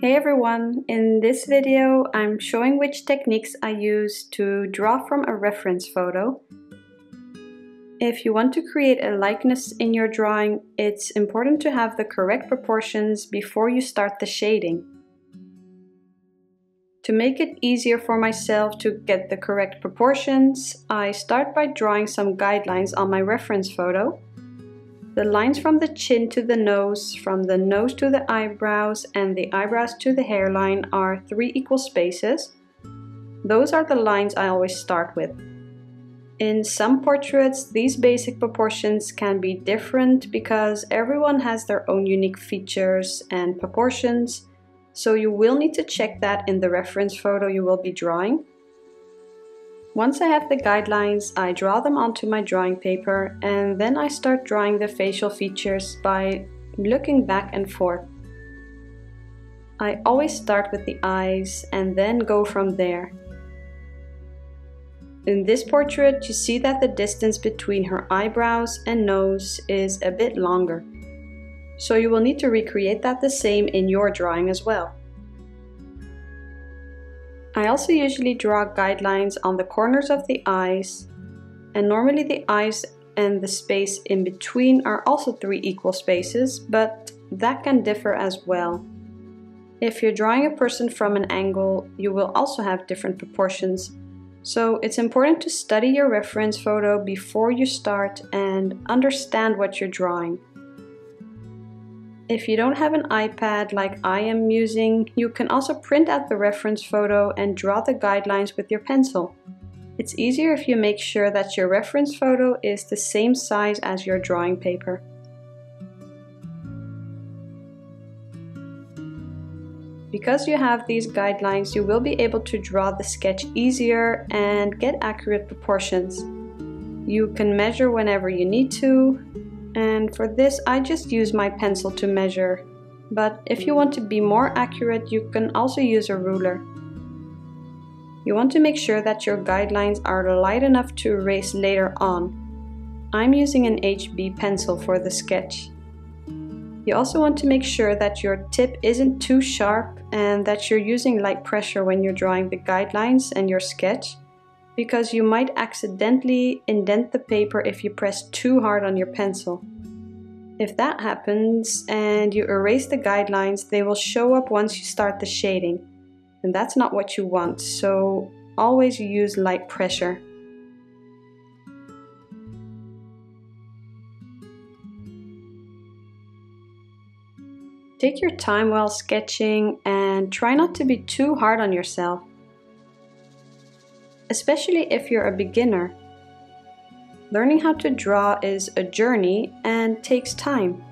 Hey everyone, in this video I'm showing which techniques I use to draw from a reference photo. If you want to create a likeness in your drawing, it's important to have the correct proportions before you start the shading. To make it easier for myself to get the correct proportions, I start by drawing some guidelines on my reference photo. The lines from the chin to the nose, from the nose to the eyebrows, and the eyebrows to the hairline are three equal spaces. Those are the lines I always start with. In some portraits, these basic proportions can be different because everyone has their own unique features and proportions, so you will need to check that in the reference photo you will be drawing. Once I have the guidelines, I draw them onto my drawing paper and then I start drawing the facial features by looking back and forth. I always start with the eyes and then go from there. In this portrait, you see that the distance between her eyebrows and nose is a bit longer. So you will need to recreate that the same in your drawing as well. I also usually draw guidelines on the corners of the eyes, and normally the eyes and the space in between are also three equal spaces, but that can differ as well. If you're drawing a person from an angle, you will also have different proportions, so it's important to study your reference photo before you start and understand what you're drawing. If you don't have an iPad like I am using, you can also print out the reference photo and draw the guidelines with your pencil. It's easier if you make sure that your reference photo is the same size as your drawing paper. Because you have these guidelines, you will be able to draw the sketch easier and get accurate proportions. You can measure whenever you need to, and for this I just use my pencil to measure. But if you want to be more accurate, you can also use a ruler. You want to make sure that your guidelines are light enough to erase later on. I'm using an HB pencil for the sketch. You also want to make sure that your tip isn't too sharp and that you're using light pressure when you're drawing the guidelines and your sketch because you might accidentally indent the paper if you press too hard on your pencil. If that happens and you erase the guidelines, they will show up once you start the shading. And that's not what you want, so always use light pressure. Take your time while sketching and try not to be too hard on yourself, especially if you're a beginner. Learning how to draw is a journey and takes time.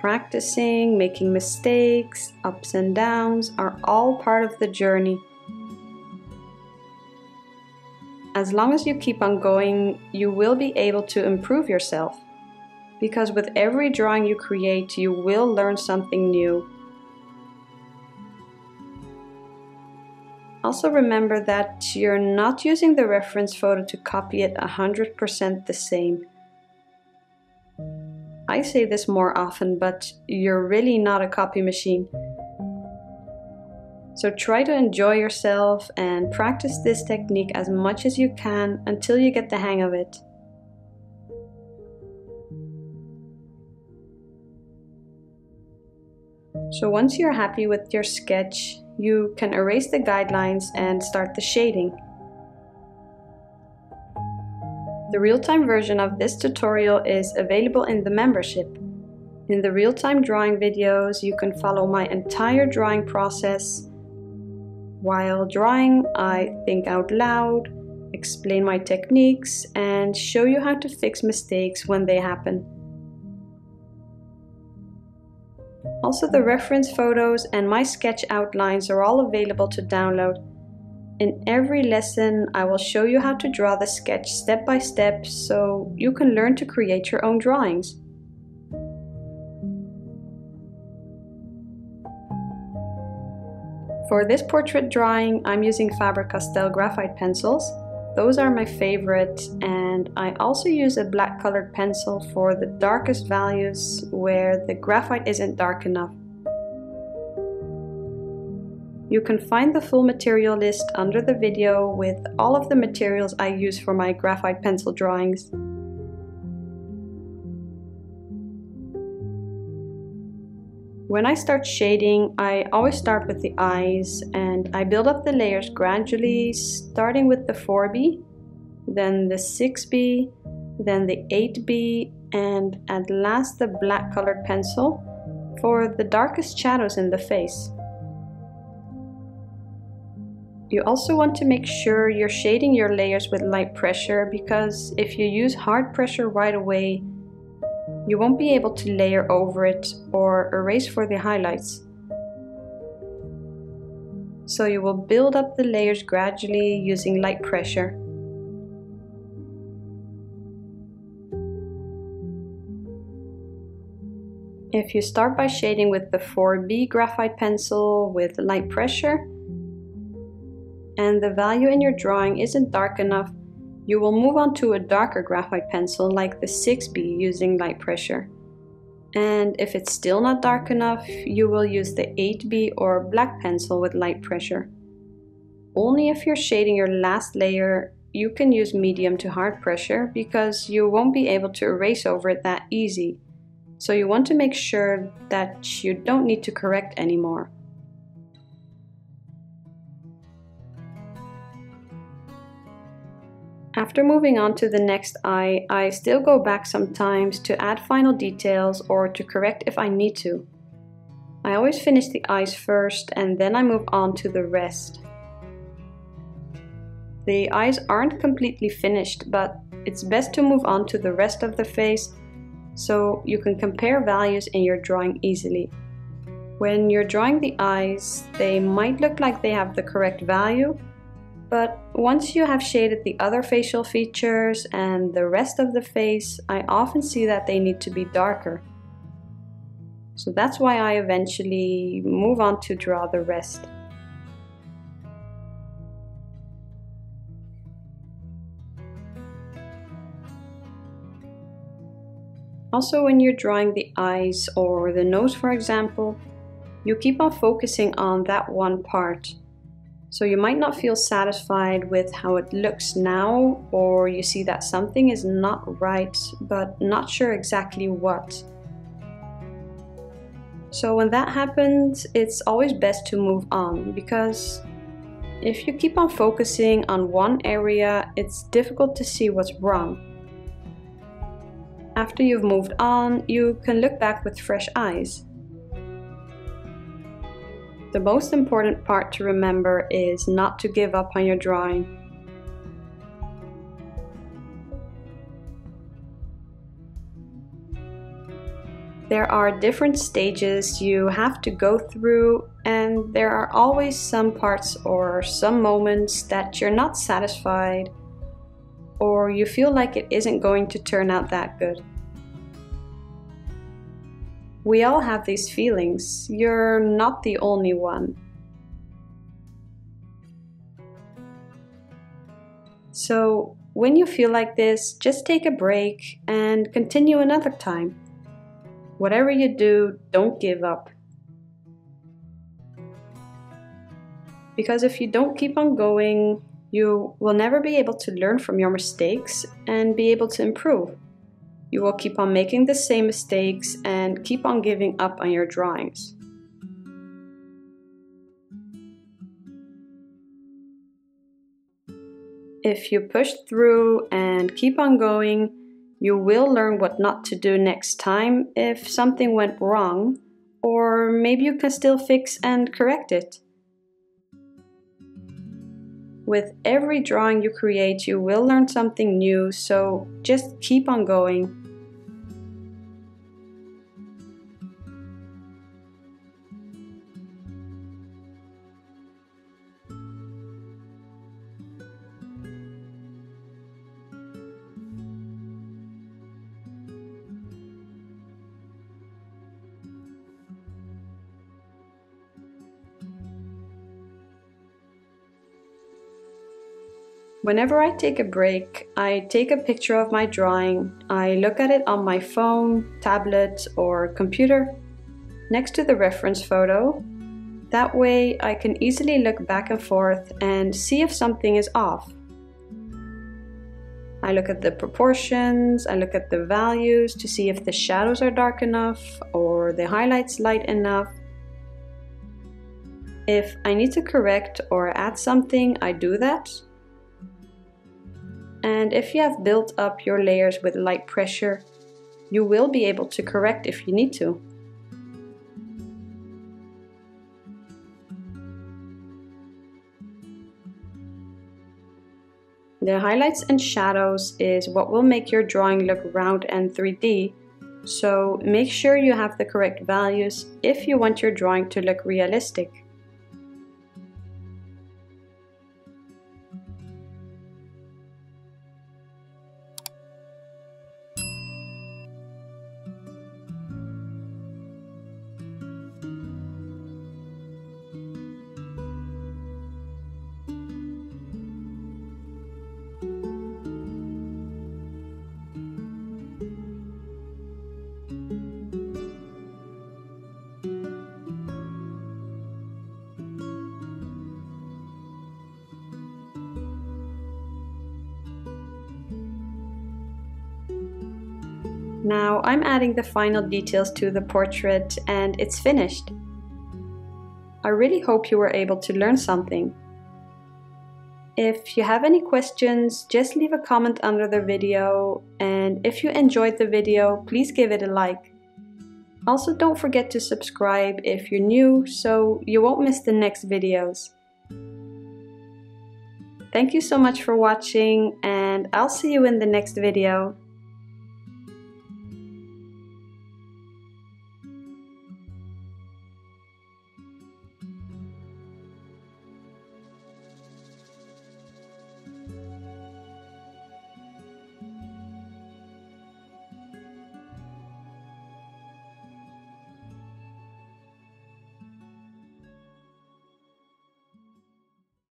Practicing, making mistakes, ups and downs are all part of the journey. As long as you keep on going, you will be able to improve yourself because with every drawing you create, you will learn something new. Also remember that you're not using the reference photo to copy it 100% the same. I say this more often, but you're really not a copy machine. So try to enjoy yourself and practice this technique as much as you can until you get the hang of it. So once you're happy with your sketch, you can erase the guidelines and start the shading. The real-time version of this tutorial is available in the membership. In the real-time drawing videos, you can follow my entire drawing process. While drawing, I think out loud, explain my techniques, and show you how to fix mistakes when they happen. Also the reference photos and my sketch outlines are all available to download. In every lesson I will show you how to draw the sketch step by step so you can learn to create your own drawings. For this portrait drawing I'm using Faber-Castell graphite pencils. Those are my favorite and I also use a black colored pencil for the darkest values where the graphite isn't dark enough. You can find the full material list under the video with all of the materials I use for my graphite pencil drawings. When I start shading, I always start with the eyes and I build up the layers gradually, starting with the 4B, then the 6B, then the 8B, and at last the black colored pencil for the darkest shadows in the face. You also want to make sure you're shading your layers with light pressure because if you use hard pressure right away, you won't be able to layer over it or erase for the highlights. So you will build up the layers gradually using light pressure. If you start by shading with the 4B graphite pencil with light pressure, and the value in your drawing isn't dark enough, you will move on to a darker graphite pencil like the 6B using light pressure. And if it's still not dark enough, you will use the 8B or black pencil with light pressure. Only if you're shading your last layer, you can use medium to hard pressure because you won't be able to erase over it that easy. So you want to make sure that you don't need to correct anymore. After moving on to the next eye, I still go back sometimes to add final details or to correct if I need to. I always finish the eyes first and then I move on to the rest. The eyes aren't completely finished, but it's best to move on to the rest of the face so you can compare values in your drawing easily. When you're drawing the eyes, they might look like they have the correct value, but once you have shaded the other facial features and the rest of the face, I often see that they need to be darker. So that's why I eventually move on to draw the rest. Also when you're drawing the eyes or the nose for example, you keep on focusing on that one part so you might not feel satisfied with how it looks now, or you see that something is not right, but not sure exactly what. So when that happens, it's always best to move on because if you keep on focusing on one area, it's difficult to see what's wrong. After you've moved on, you can look back with fresh eyes. The most important part to remember is not to give up on your drawing. There are different stages you have to go through and there are always some parts or some moments that you're not satisfied or you feel like it isn't going to turn out that good. We all have these feelings. You're not the only one. So, when you feel like this, just take a break and continue another time. Whatever you do, don't give up. Because if you don't keep on going, you will never be able to learn from your mistakes and be able to improve. You will keep on making the same mistakes and keep on giving up on your drawings. If you push through and keep on going, you will learn what not to do next time if something went wrong, or maybe you can still fix and correct it. With every drawing you create, you will learn something new, so just keep on going. Whenever I take a break, I take a picture of my drawing, I look at it on my phone, tablet, or computer next to the reference photo, That way I can easily look back and forth and see if something is off. I look at the proportions, I look at the values to see if the shadows are dark enough or the highlights light enough. If I need to correct or add something, I do that. And if you have built up your layers with light pressure, you will be able to correct if you need to. The highlights and shadows is what will make your drawing look round and 3D, so make sure you have the correct values if you want your drawing to look realistic. Now I'm adding the final details to the portrait and it's finished. I really hope you were able to learn something. If you have any questions, just leave a comment under the video and if you enjoyed the video, please give it a like. Also don't forget to subscribe if you're new so you won't miss the next videos. Thank you so much for watching and I'll see you in the next video.